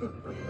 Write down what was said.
Get you